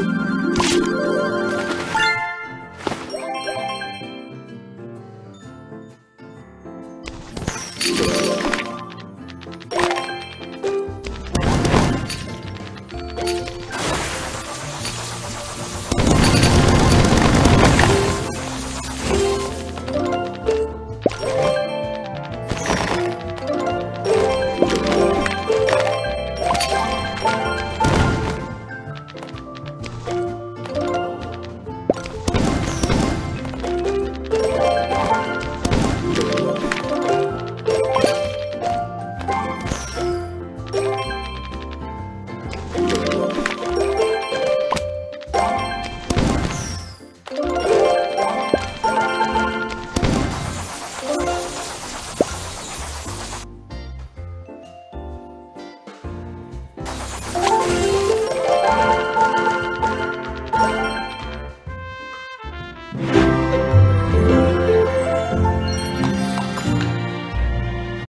you